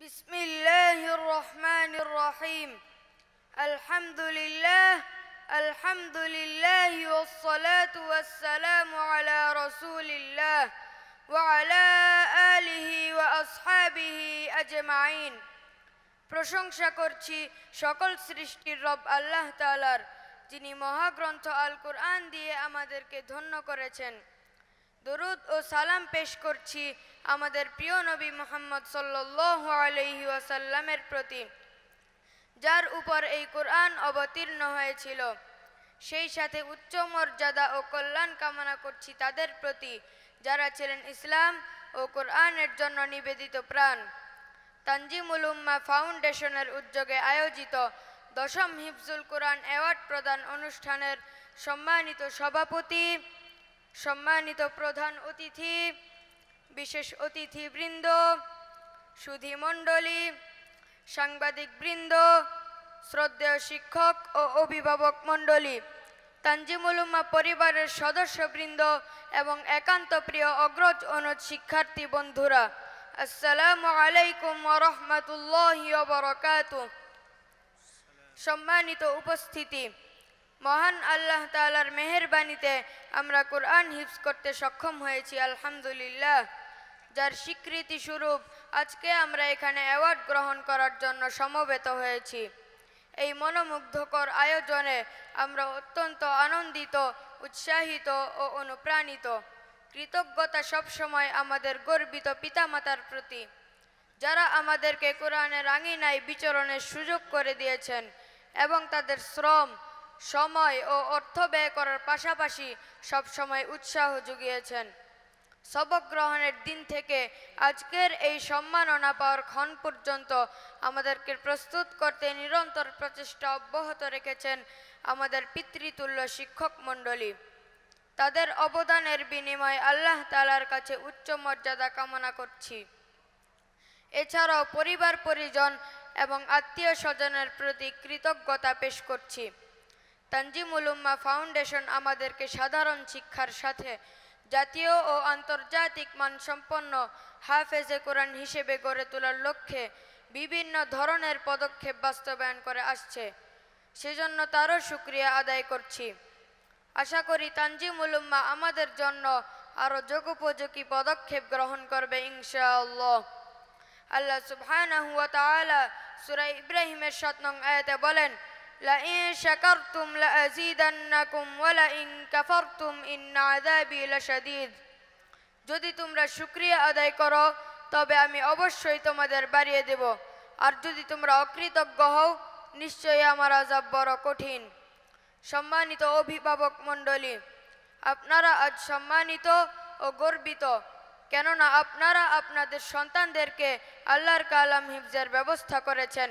بسم الله الرحمن الرحيم الحمد لله الحمد لله والصلاة والسلام على رسول الله وعلى آله وأصحابه أجمعين প্রশংসা করছি সকল সৃষ্টির রব আল্লাহ তাআলার যিনি মহাগ্রন্থ আল কোরআন দিয়ে আমাদেরকে ধন্য করেছেন দরুদ ও সালাম পেশ করছি আমাদের প্রিয় নবী মোহাম্মদ সাল্লাল্লাহু আলাইহি ওয়াসাল্লামের প্রতি, যার উপর এই কোরআন অবতীর্ণ হয়েছিল। সেই সাথে উচ্চ মর্যাদা ও কল্যাণ কামনা করছি তাদের প্রতি, যারা ছিলেন ইসলাম ও কোরআনের জন্য নিবেদিত প্রাণ। তানজিমুল উম্মা ফাউন্ডেশনের উদ্যোগে আয়োজিত দশম হিফজুল কোরআন অ্যাওয়ার্ড প্রদান অনুষ্ঠানের সম্মানিত সভাপতি সম্মানিত প্রধান অতিথি, বিশেষ অতিথিবৃন্দ সাংবাদিক বৃন্দ, শ্রদ্ধেয় শিক্ষক ও অভিভাবক মণ্ডলী, তানজিমুল উম্মা পরিবারের সদস্যবৃন্দ এবং একান্ত প্রিয় অগ্রজ অনুজ শিক্ষার্থী বন্ধুরা, আসসালামু আলাইকুম ওরহমতুল্লাহি বরকাত সম্মানিত উপস্থিতি মহান আল্লাহ তালার মেহেরবানিতে আমরা কোরআন হিফজ করতে সক্ষম হয়েছি, আলহামদুলিল্লাহ। যার স্বীকৃতি স্বরূপ আজকে আমরা এখানে অ্যাওয়ার্ড গ্রহণ করার জন্য সমবেত হয়েছি। এই মনোমুগ্ধকর আয়োজনে আমরা অত্যন্ত আনন্দিত, উৎসাহিত ও অনুপ্রাণিত। কৃতজ্ঞতা সবসময় আমাদের গর্বিত পিতামাতার প্রতি। যারা আমাদেরকে কোরআনের আঙিনায় বিচরণের সুযোগ করে দিয়েছেন এবং তাদের শ্রম সময় ও অর্থ ব্যয় করার পাশাপাশি সবসময় উৎসাহ জুগিয়েছেন সবক গ্রহণের দিন থেকে আজকের এই সম্মাননা পাওয়ার ক্ষণ পর্যন্ত আমাদেরকে প্রস্তুত করতে নিরন্তর প্রচেষ্টা অব্যাহত রেখেছেন আমাদের পিতৃতুল্য শিক্ষক মণ্ডলী। তাদের অবদানের বিনিময়ে আল্লাহ তালার কাছে উচ্চ মর্যাদা কামনা করছি। এছাড়াও পরিবার পরিজন এবং আত্মীয় স্বজনের প্রতি কৃতজ্ঞতা পেশ করছি। তানজিমুল উম্মা ফাউন্ডেশন আমাদেরকে সাধারণ শিক্ষার সাথে জাতীয় ও আন্তর্জাতিক মানসম্পন্ন হাফেজে কোরআন হিসেবে গড়ে তোলার লক্ষ্যে বিভিন্ন ধরনের পদক্ষেপ বাস্তবায়ন করে আসছে। সেজন্য তারও সুক্রিয়া আদায় করছি। আশা করি তানজিমুল আমাদের জন্য আরও যোগোপযোগী পদক্ষেপ গ্রহণ করবে ইনশাআল্লাহ। আল্লাহ সুবহানাহু ওয়া তাআলা সূরা ইব্রাহিমের 7 নং আয়াতে বলেন لئن شكرتم لأزيدنكم ولئن كفرتم إن عذابي لشديد যদি তোমরা শুকরিয়া আদায় করো তবে আমি অবশ্যই তোমাদের বাড়িয়ে দেব আর যদি তোমরা অকৃতজ্ঞ হও নিশ্চয়ই আমার আজাব বড় কঠিন সম্মানিত অভিভাবক মণ্ডলী আপনারা আজ সম্মানিত ও গর্বিত কেননা আপনারা আপনাদের সন্তানদেরকে আল্লাহর কালাম হিফজের ব্যবস্থা করেছেন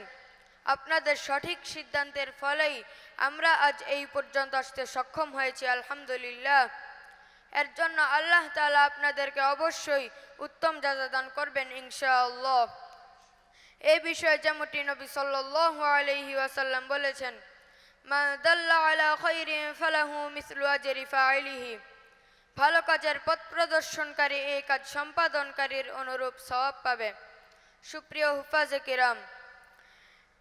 আপনাদের সঠিক সিদ্ধান্তের ফলেই আমরা আজ এই পর্যন্ত আসতে সক্ষম হয়েছি, আলহামদুলিল্লাহ। এর জন্য আল্লাহ তালা আপনাদেরকে অবশ্যই উত্তম যাজাদান করবেন, ইনশাআল্লাহ। এ বিষয়ে যেমনটি নবী সাল্লাল্লাহু আলাইহি ওয়াসাল্লাম বলেছেন ভালো কাজের পথ প্রদর্শনকারী এই কাজ সম্পাদনকারীর অনুরূপ সওয়াব পাবে। সুপ্রিয় হুফাজে কিরাম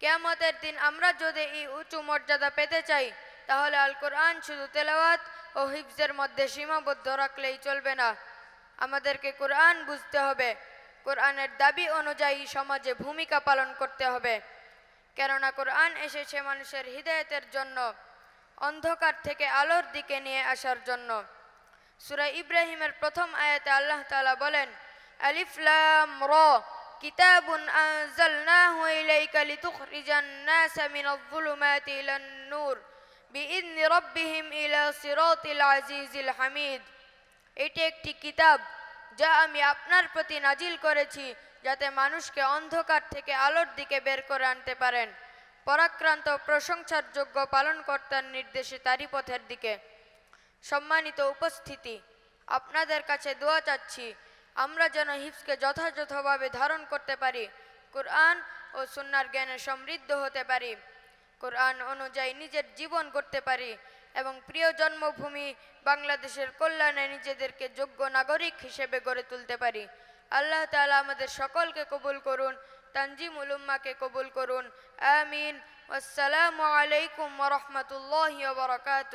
কেয়ামতের দিন আমরা যদি এই উঁচু মর্যাদা পেতে চাই, তাহলে আল কোরআন শুধু তেলাওয়াত ও হিফজের মধ্যে সীমাবদ্ধ রাখলেই চলবে না। আমাদেরকে কোরআন বুঝতে হবে। কোরআনের দাবি অনুযায়ী সমাজে ভূমিকা পালন করতে হবে। কেননা কোরআন এসেছে মানুষের হৃদয়তের জন্য, অন্ধকার থেকে আলোর দিকে নিয়ে আসার জন্য। সুরা ইব্রাহিমের প্রথম আয়াতে আল্লাহ তালা বলেন আলিফলাম র। كتاب أنزلناه إليك لتخرج الناس من الظلمات إلى النور بإذن ربهم إلى صراط العزيز الحميد এটি একটি কিতাব যা আমি আপনার প্রতি নাজিল করেছি যাতে মানুষকে অন্ধকার থেকে আলোর দিকে বের করে আনতে পারেন পরাক্রান্ত প্রশংসার যোগ্য পালনকর্তার নির্দেশে তারই পথের দিকে সম্মানিত উপস্থিতি আপনাদের কাছে দোয়া চাচ্ছি আমরা যেন হিপসকে যথাযথভাবে ধারণ করতে পারি। কোরআন ও সুনার জ্ঞানে সমৃদ্ধ হতে পারি। কোরআন অনুযায়ী নিজের জীবন করতে পারি এবং প্রিয় জন্মভূমি বাংলাদেশের কল্যাণে নিজেদেরকে যোগ্য নাগরিক হিসেবে গড়ে তুলতে পারি। আল্লাহ তালা আমাদের সকলকে কবুল করুন তানজিম উলুম্মাকে কবুল করুন। আমিন। আসসালামু আলাইকুম রহমতুল্লাহ বরকাত